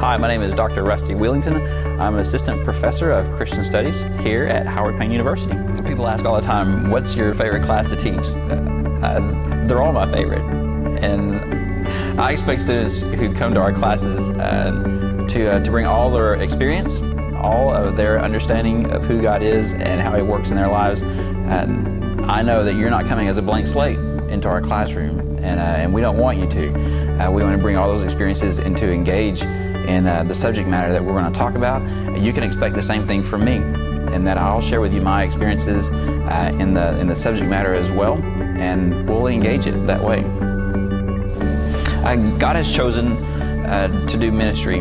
Hi, my name is Dr. Rusty Wheelington. I'm an assistant professor of Christian Studies here at Howard Payne University. People ask all the time, what's your favorite class to teach? Uh, they're all my favorite. And I expect students who come to our classes uh, to, uh, to bring all their experience, all of their understanding of who God is and how He works in their lives. And I know that you're not coming as a blank slate into our classroom, and, uh, and we don't want you to. Uh, we want to bring all those experiences and to engage in uh, the subject matter that we're going to talk about. You can expect the same thing from me, and that I'll share with you my experiences uh, in the in the subject matter as well, and we'll engage it that way. Uh, God has chosen uh, to do ministry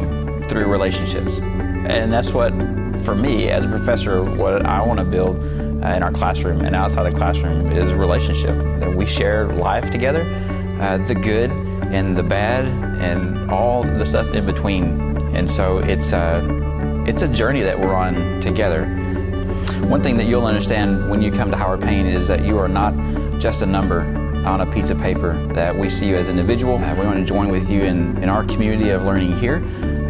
through relationships, and that's what, for me as a professor, what I want to build uh, in our classroom and outside the classroom is relationship. That we share life together, uh, the good and the bad and all the stuff in between. And so it's a, it's a journey that we're on together. One thing that you'll understand when you come to Howard Payne is that you are not just a number on a piece of paper, that we see you as an individual. Uh, we want to join with you in, in our community of learning here.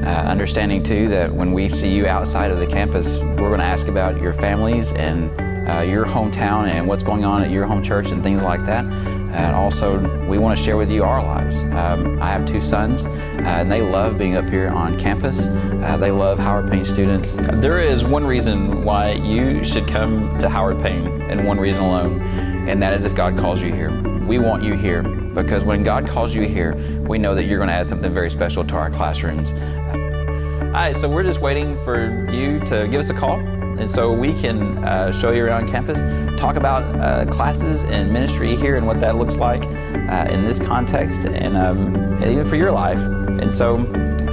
Uh, understanding too that when we see you outside of the campus, we're going to ask about your families and uh, your hometown and what's going on at your home church and things like that. And also, we want to share with you our lives. Um, I have two sons, uh, and they love being up here on campus. Uh, they love Howard Payne students. There is one reason why you should come to Howard Payne, and one reason alone, and that is if God calls you here. We want you here because when God calls you here, we know that you're going to add something very special to our classrooms. All right, so we're just waiting for you to give us a call and so we can uh, show you around campus, talk about uh, classes and ministry here and what that looks like uh, in this context and, um, and, even for your life. And so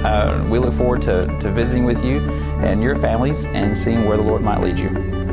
uh, we look forward to, to visiting with you and your families and seeing where the Lord might lead you.